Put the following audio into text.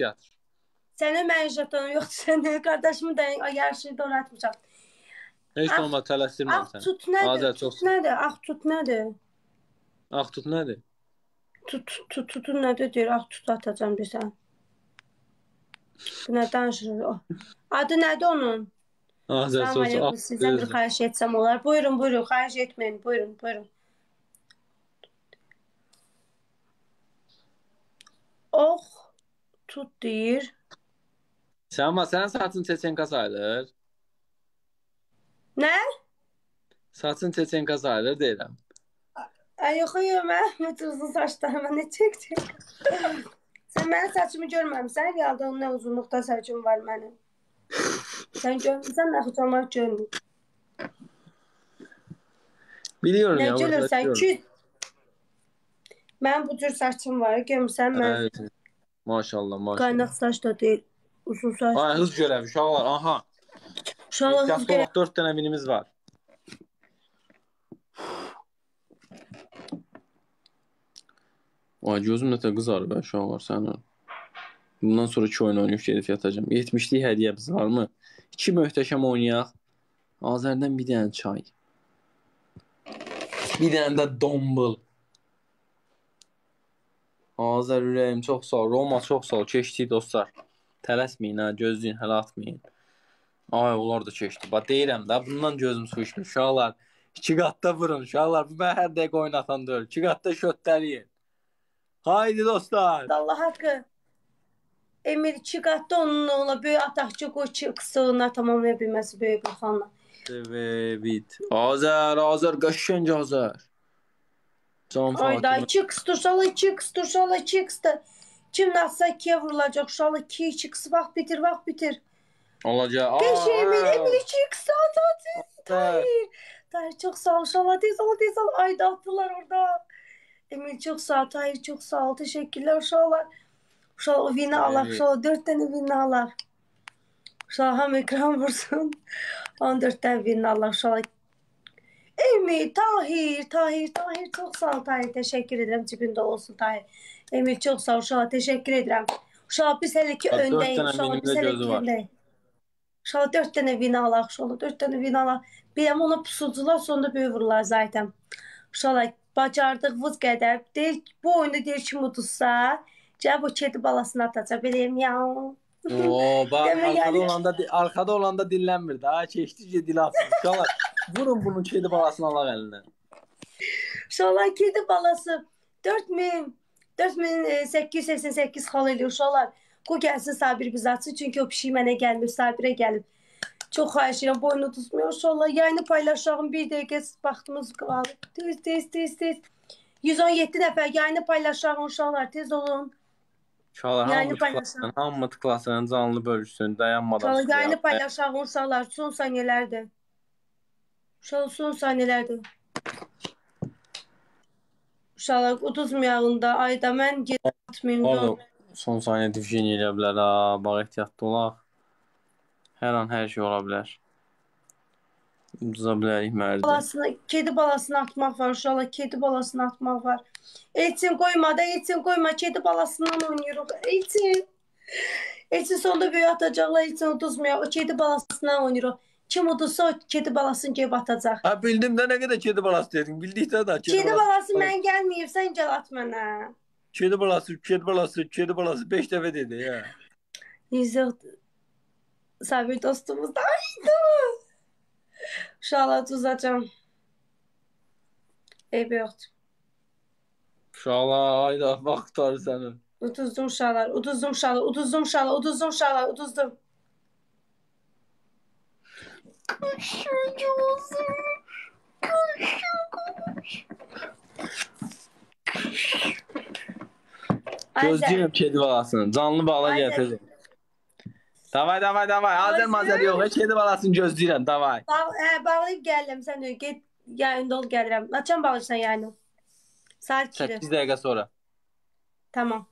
teatr. Sənin mənim jetonun yoxdur. Sənin qardaşımın da yarışı donatmışam. Heç olmaz tələsdirmirəm Ağ səni. tut nədir? Azər, Tut çox- nədir? Ağ tut nədir? Ağ tut nədir? Tut tut tutun nədir deyir? Ağ tut atacağam desən. Nə danışır o? Adı nədir onun? Azər çox çox. Sizdən bir xahiş etsəm olar. Buyurun, buyurun. Xahiş etməyin. Buyurun, buyurun. Tut deyir. Sən amma sənin saçın çeçenka sayılır. Nə? Saçın çeçenka sayılır deyirəm. Ay yox, yox, mən uzun saçlarıma nə çəkdim? Sən mənim saçımı görməmisən? Yalda nə uzunluqda saçım var mənim. Sən görmüsən, axı cəmaət görmür. Biliyorum Nə ya. görürsən biliyorum. ki? Mənim bu cür saçım var, görmüsən? Mən Evet. Maşallah, maşallah. qaynaq saç da deyil, uzun saç. Ay hız görəv uşaqlar. Aha. Uşaqlar hız Ehtiyatlı görə olaq 4 dənə vinimiz var. Ay gözüm nətə qızarır bə uşaqlar sənin. Bundan sonra 2 oyun oynayıb gedib yatacağam. 70'lik hədiyyəmiz varmı? 2 möhtəşəm oynayaq. Azərdən bir dənə çay. Bir dənə də dombul. Azər ürəyim çox sağ ol. Roma çox sağ ol. Keçdik dostlar. Tələsməyin ha, gözləyin, hələ atmayın. Ay, onlar da keçdi. Bax deyirəm də, bundan gözüm su içmir. Uşaqlar, iki qatda vurun. Uşaqlar, bu mən hər dəqiqə oynatan deyil. İki qatda şötləyin. Haydi dostlar. Allah haqqı. Emir iki qatda onunla ola böyük ataqçı ki qısığına tamamlaya bilməsi böyük xanla. Evet. Azər, Azər, qəşəng Azər. Can Ayda Fatıma. iki qıstı uşaqlar iki qıstı uşaqlar iki qıstı. Kim nasılsa ikiye vurulacaq uşaqlar iki iki qısı vaxt bitir vaxt bitir. Olacaq. Beş Emir Aa, Emir iki qısı at at. Azər. Tahir. Tahir çok sağ ol uşaqlar tez ol tez ol. Ayda attılar orada. Emir çok sağ ol Tahir çok sağ ol. Teşekkürler uşaqlar. Uşaqlar o vini alaq Evet. uşaqlar dört tane vini alaq. Uşaqlar ham ekran vursun. 14 tane vini alaq uşaqlar. Emir, Tahir, Tahir, Tahir çok sağ ol Tahir. Teşekkür ederim. Cibinde olsun Tahir. Emir çok sağ ol uşaqlar. Teşekkür ederim. Uşaqlar biz hələ ki öndəyik. Uşaqlar biz hələ ki öndəyik. Uşaqlar dörd dənə vini alaq. Uşaqlar dörd dənə vini alaq. Amma ona pusucular sonunda böyük vururlar zaten. Uşaqlar bacardığımız qədər deyir bu oyunu deyir kim uduzsa gəl bu kedi balasını atacaq. Beləyim ya. Oo, arkada yəni- olanda arkada olanda dinlənmir. Daha keçdikcə dil atsın. Uşaqlar, vurun bunun kedi balasını alaq əlindən. Uşaqlar kedi balası 4000 4888 xal eləyir uşaqlar. Qoy gəlsin Sabir biz atsın çünki o pişik mənə gəlmir, Sabirə gəlib. Çox xahiş edirəm boynu tutmuyor uşaqlar. Yayını paylaşağım bir dəqiqə vaxtımız qalır. Tez tez tez tez. 117 nəfər yayını paylaşağım uşaqlar tez olun. Uşaqlar, hamı paylaşın. hamı tıklasın, canlı bölüşsün, dayanmadan. Uşaqlar yayını paylaşağım uşaqlar son saniyələrdir. Uşaqlar son saniyələrdir. Uşaqlar uduzmayağında ayda mən getməyim. Oğlum, son saniyə divjen eləyə bilər ha. Bax ehtiyatlı olaq. Hər an hər şey ola bilər. Uduza bilərik mərdi. balasını, kedi balasını atmaq var uşaqlar. Kedi balasını atmaq var. Elçin qoyma da, Elçin qoyma. Kedi balasından oynayırıq. Elçin. Elçin sonda böyük atacaqlar. Elçin uduzmuyor. O kedi balasından oynayırıq. Kim uduzsa o kedi balasını gəlib atacaq. Ha bildim də nə qədər kedi balası dedin. Bildikdə də kedi, Kedi balası. balası mən gəlməyib, sən gəl at mənə. Kedi balası, kedi balası, kedi balası 5 dəfə dedi ya. Yüzük Sabir dostumuz da aydı. Uşaqlar uzacam. Eybi yoxdur. Uşaqlar, ayda vaxt tutar sənin. Uduzdum uşaqlar, uduzdum uşaqlar, uduzdum uşaqlar, uduzdum uşaqlar, uduzdum. Azər, Gözləyirəm kedi balasını. Canlı bala Aynen. gətirdim. Davay, davay, davay. Azər. mazər yox. heç Kedi balasını gözləyirəm. Davay. bağ, hə, bağlayıb gəlirəm, sən öyle get yayında ol gəlirəm. Açan bağlayırsan yayını. Saat 2-dir. 8 dəqiqə sonra. Tamam.